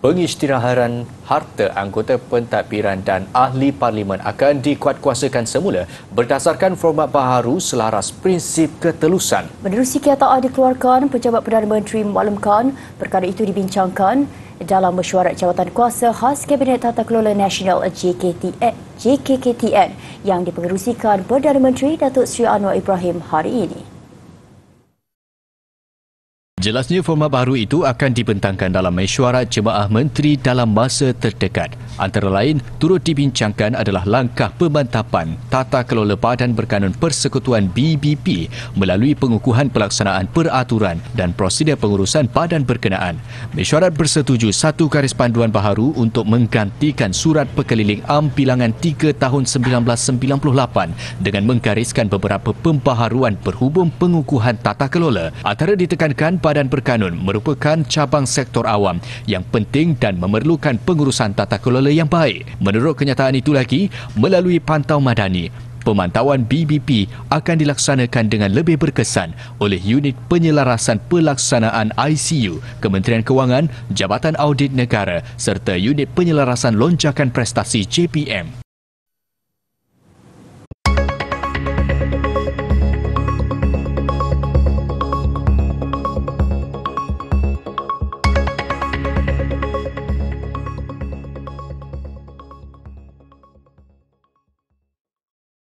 Pengisytiharan harta anggota pentadbiran dan ahli parlimen akan dikuatkuasakan semula berdasarkan format baharu selaras prinsip ketelusan. Menerusi kenyataan dikeluarkan, Pejabat Perdana Menteri memaklumkan perkara itu dibincangkan dalam mesyuarat jawatan kuasa khas Kabinet Tata Kelola Nasional JKTN, JKKTN yang dipengerusikan Perdana Menteri Datuk Seri Anwar Ibrahim hari ini. Jelasnya format baru itu akan dibentangkan dalam mesyuarat jemaah menteri dalam masa terdekat. Antara lain, turut dibincangkan adalah langkah pemantapan tata kelola badan berkanun persekutuan BBP melalui pengukuhan pelaksanaan peraturan dan prosedur pengurusan badan berkenaan. Mesyuarat bersetuju satu garis panduan baharu untuk menggantikan surat perkeliling am bilangan 3 tahun 1998 dengan menggariskan beberapa pembaharuan berhubung pengukuhan tata kelola. Antara ditekankan Badan Berkanun merupakan cabang sektor awam yang penting dan memerlukan pengurusan tata kelola yang baik. Menurut kenyataan itu lagi, melalui pantau madani, pemantauan BBP akan dilaksanakan dengan lebih berkesan oleh unit penyelarasan pelaksanaan ICU, Kementerian Kewangan, Jabatan Audit Negara serta unit penyelarasan lonjakan prestasi JPM.